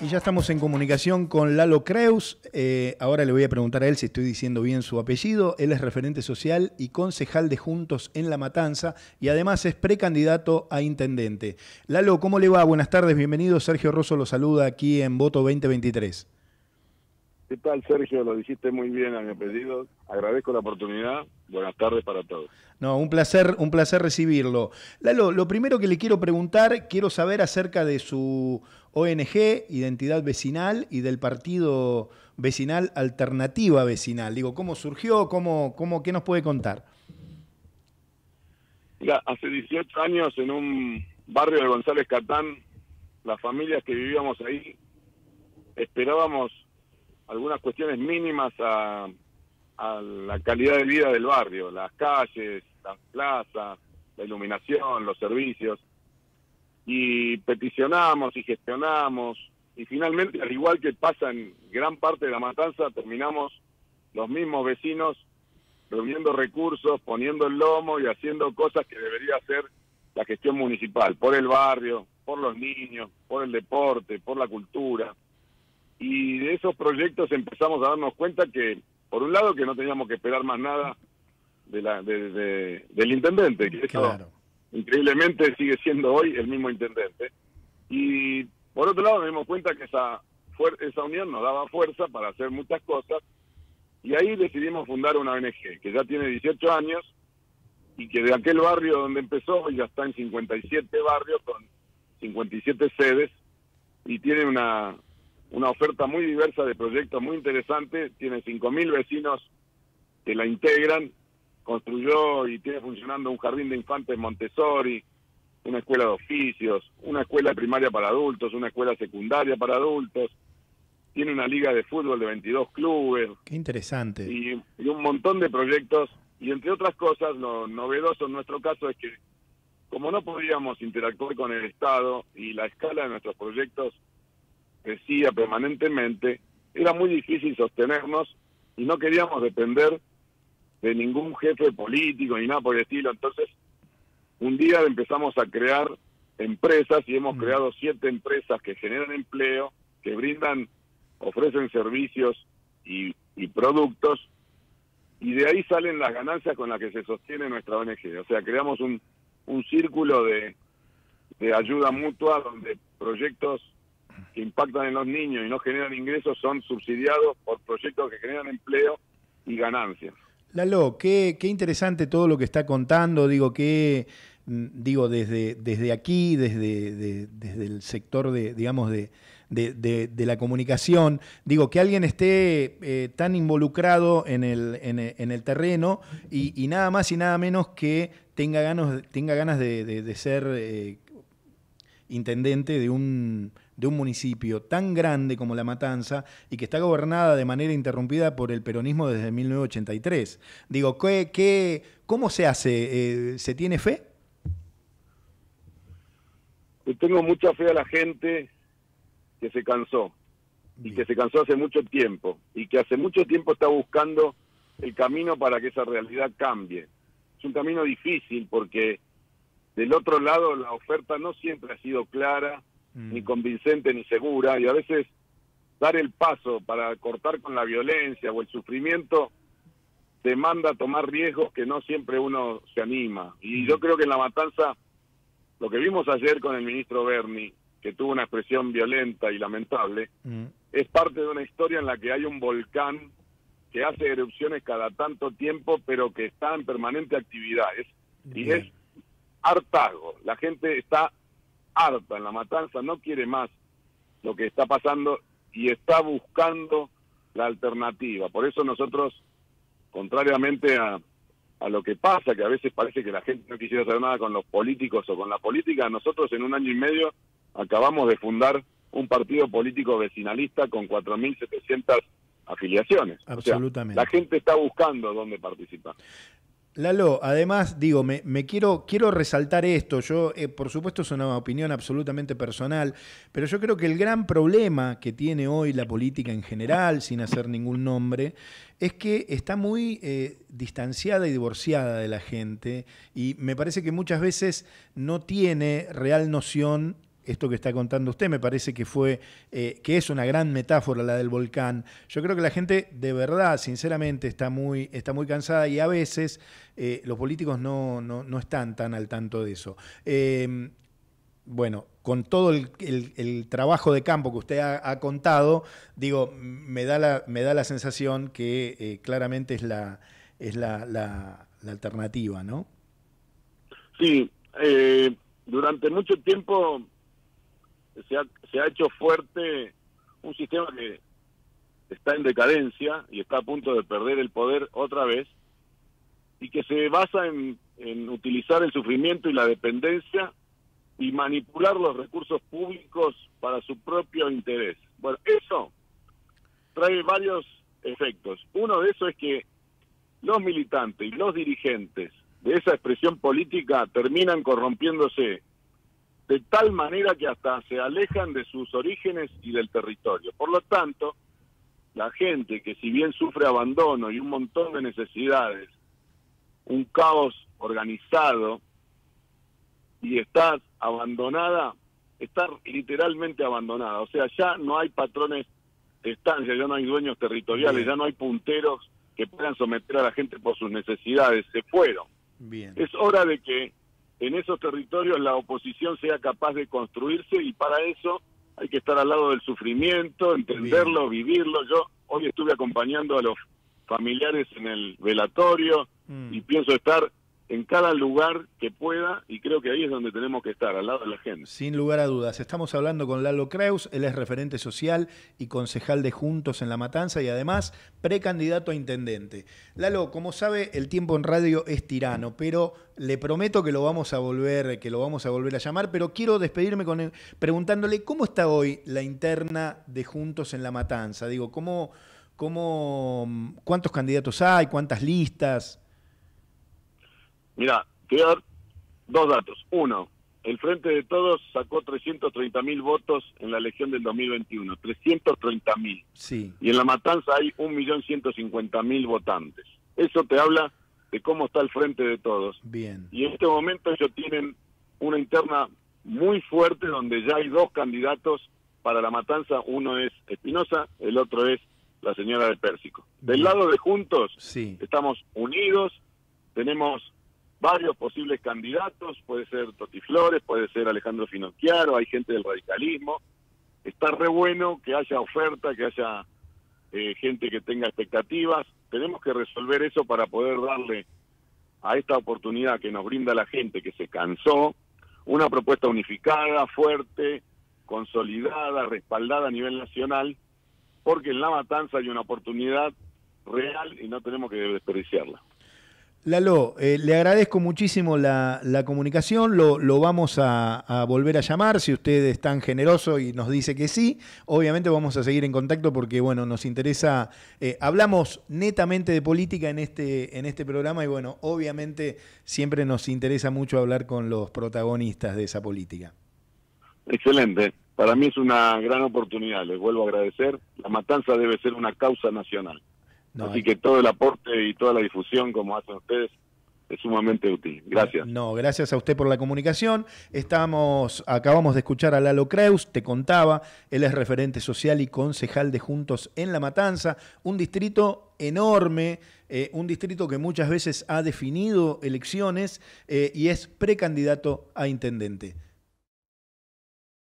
Y ya estamos en comunicación con Lalo Creus. Eh, ahora le voy a preguntar a él si estoy diciendo bien su apellido. Él es referente social y concejal de Juntos en La Matanza y además es precandidato a intendente. Lalo, ¿cómo le va? Buenas tardes, bienvenido. Sergio Rosso lo saluda aquí en Voto 2023. ¿Qué tal, Sergio? Lo dijiste muy bien a mi apellido. Agradezco la oportunidad. Buenas tardes para todos. No, un placer, un placer recibirlo. Lalo, lo primero que le quiero preguntar, quiero saber acerca de su ONG, Identidad Vecinal, y del partido vecinal Alternativa Vecinal. Digo, ¿cómo surgió? ¿Cómo, cómo, ¿Qué nos puede contar? Mira, hace 18 años en un barrio de González Catán, las familias que vivíamos ahí esperábamos algunas cuestiones mínimas a, la calidad de vida del barrio, las calles, las plazas, la iluminación, los servicios. Y peticionamos y gestionamos y finalmente, al igual que pasa en gran parte de la matanza, terminamos los mismos vecinos reuniendo recursos, poniendo el lomo y haciendo cosas que debería hacer la gestión municipal, por el barrio, por los niños, por el deporte, por la cultura y de esos proyectos empezamos a darnos cuenta que, por un lado, que no teníamos que esperar más nada de la, de, del intendente, que claro. increíblemente sigue siendo hoy el mismo intendente. Y por otro lado, nos dimos cuenta que esa, esa unión nos daba fuerza para hacer muchas cosas. Y ahí decidimos fundar una ONG que ya tiene 18 años y que de aquel barrio donde empezó ya está en 57 barrios con 57 sedes y tiene una, una oferta muy diversa de proyectos muy interesantes, tiene 5.000 vecinos que la integran, construyó y tiene funcionando un jardín de infantes Montessori, una escuela de oficios, una escuela primaria para adultos, una escuela secundaria para adultos, tiene una liga de fútbol de 22 clubes. Qué interesante. Y, y un montón de proyectos, y entre otras cosas, lo novedoso en nuestro caso es que como no podíamos interactuar con el Estado y la escala de nuestros proyectos decía permanentemente, era muy difícil sostenernos y no queríamos depender de ningún jefe político ni nada por el estilo. Entonces, un día empezamos a crear empresas y hemos mm. creado siete empresas que generan empleo, que brindan, ofrecen servicios y, productos, y de ahí salen las ganancias con las que se sostiene nuestra ONG. O sea, creamos un, un círculo de, de ayuda mutua donde proyectos que impactan en los niños y no generan ingresos son subsidiados por proyectos que generan empleo y ganancias. Lalo, qué, qué interesante todo lo que está contando, digo que mm, digo desde, desde aquí, desde, desde el sector de, digamos, de, de, la comunicación, digo que alguien esté eh, tan involucrado en el, en, terreno y, nada más y nada menos que tenga ganas, tenga ganas de, ser eh, intendente de un, de un municipio tan grande como La Matanza y que está gobernada de manera interrumpida por el peronismo desde 1983. Digo, ¿qué, qué, ¿cómo se hace? Eh, ¿Se tiene fe? Yo tengo mucha fe a la gente que se cansó y que se cansó hace mucho tiempo y que hace mucho tiempo está buscando el camino para que esa realidad cambie. Es un camino difícil porque del otro lado, la oferta no siempre ha sido clara, mm. ni convincente, ni segura, y a veces dar el paso para cortar con la violencia o el sufrimiento demanda tomar riesgos que no siempre uno se anima. Y yo mm. creo que en la matanza, lo que vimos ayer con el ministro Berni, que tuvo una expresión violenta y lamentable, mm. es parte de una historia en la que hay un volcán que hace erupciones cada tanto tiempo, pero que está en permanente actividad. y es hartazgo. La gente está harta en la matanza, no quiere más lo que está pasando y está buscando la alternativa. Por eso nosotros, contrariamente a, a lo que pasa, que a veces parece que la gente no quisiera hacer nada con los políticos o con la política, nosotros en un año y medio acabamos de fundar un partido político vecinalista con 4.700 afiliaciones. Absolutamente. la gente está buscando dónde participar. Lalo, además, digo, me, quiero, quiero resaltar esto. Yo, eh, por supuesto, es una opinión absolutamente personal, pero yo creo que el gran problema que tiene hoy la política en general, sin hacer ningún nombre, es que está muy eh, distanciada y divorciada de la gente y me parece que muchas veces no tiene real noción esto que está contando usted, me parece que fue, que es una gran metáfora la del volcán. Yo creo que la gente de verdad, sinceramente, está muy, está muy cansada y a veces los políticos no, no, están tan al tanto de eso. bueno, con todo el, trabajo de campo que usted ha, contado, digo, me da la, me da la sensación que claramente es la, es la, alternativa, ¿no? Sí, eh, durante mucho tiempo se ha, se ha hecho fuerte un sistema que está en decadencia y está a punto de perder el poder otra vez y que se basa en, en utilizar el sufrimiento y la dependencia y manipular los recursos públicos para su propio interés. Bueno, eso trae varios efectos. Uno de esos es que los militantes y los dirigentes de esa expresión política terminan corrompiéndose de tal manera que hasta se alejan de sus orígenes y del territorio. Por lo tanto, la gente que si bien sufre abandono y un montón de necesidades, un caos organizado y está abandonada, está literalmente abandonada. O sea, ya no hay patrones de estancia, ya no hay dueños territoriales, ya no hay punteros que puedan someter a la gente por sus necesidades, se fueron. Bien. Es hora de que en esos territorios la oposición sea capaz de construirse y para eso hay que estar al lado del sufrimiento, entenderlo, vivirlo. Yo hoy estuve acompañando a los familiares en el velatorio mm. y pienso estar en cada lugar que pueda y creo que ahí es donde tenemos que estar, al lado de la gente. Sin lugar a dudas. Estamos hablando con Lalo Creus, él es referente social y concejal de Juntos en La Matanza y además precandidato a intendente. Lalo, como sabe, el tiempo en radio es tirano, pero le prometo que lo vamos a volver, que lo vamos a volver a llamar, pero quiero despedirme con preguntándole cómo está hoy la interna de Juntos en La Matanza. Digo, ¿cómo, cómo, ¿cuántos candidatos hay? ¿Cuántas listas? Mira, te dar dos datos. Uno, el Frente de Todos sacó 330 mil votos en la elección del 2021. 330 mil. Sí. Y en La Matanza hay 1.150.000 votantes. Eso te habla de cómo está el Frente de Todos. Bien. Y en este momento ellos tienen una interna muy fuerte donde ya hay dos candidatos para La Matanza. Uno es Espinosa, el otro es la señora de Pérsico. Del lado de Juntos sí. estamos unidos, tenemos varios posibles candidatos, puede ser Toti Flores, puede ser Alejandro Finocchiaro, hay gente del radicalismo. Está re bueno que haya oferta, que haya eh, gente que tenga expectativas. Tenemos que resolver eso para poder darle a esta oportunidad que nos brinda la gente que se cansó, una propuesta unificada, fuerte, consolidada, respaldada a nivel nacional, porque en La Matanza hay una oportunidad real y no tenemos que desperdiciarla. Lalo, eh, le agradezco muchísimo la, comunicación, lo, vamos a, volver a llamar si usted es tan generoso y nos dice que sí. Obviamente vamos a seguir en contacto porque, bueno, nos interesa, eh, hablamos netamente de política en este, en este programa y, bueno, obviamente siempre nos interesa mucho hablar con los protagonistas de esa política. Excelente, para mí es una gran oportunidad, les vuelvo a agradecer. La matanza debe ser una causa nacional. Así que todo el aporte y toda la difusión, como hacen ustedes, es sumamente útil. Gracias. No, gracias a usted por la comunicación. Estamos, acabamos de escuchar a Lalo Creus, te contaba, él es referente social y concejal de Juntos en La Matanza, un distrito enorme, eh, un distrito que muchas veces ha definido elecciones eh, y es precandidato a intendente.